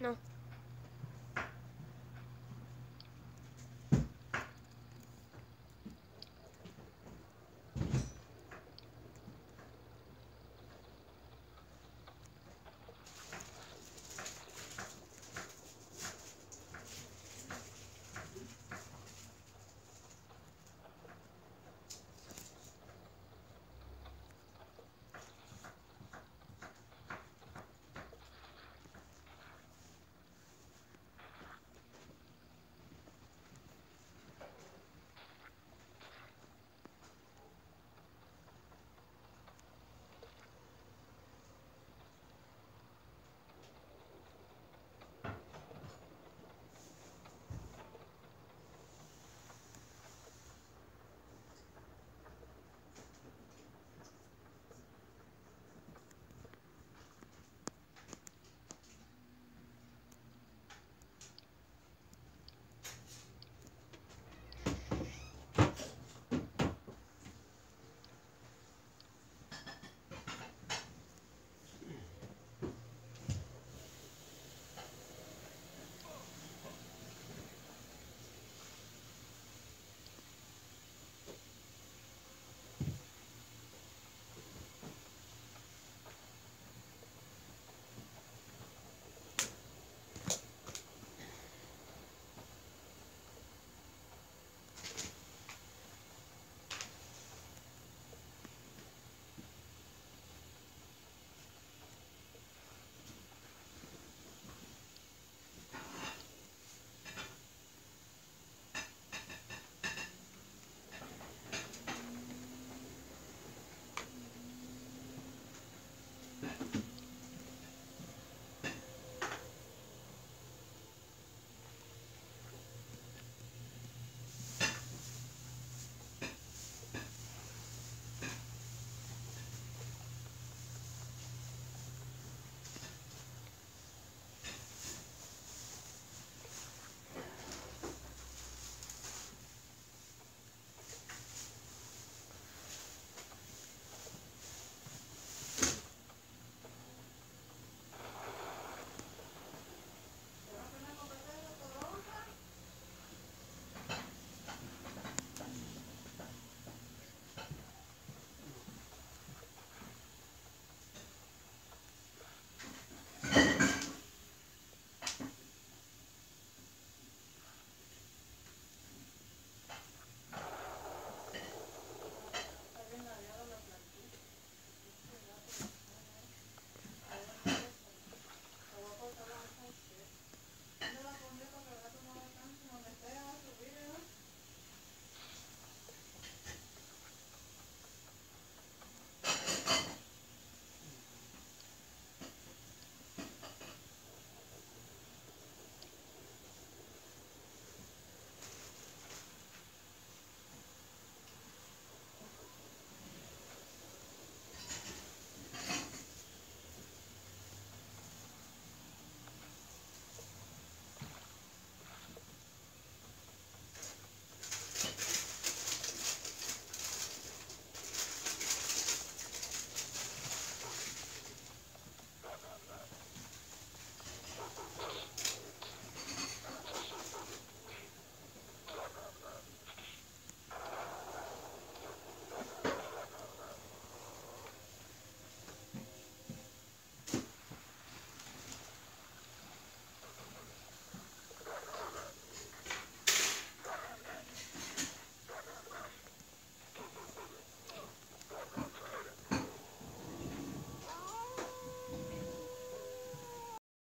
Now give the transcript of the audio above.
No.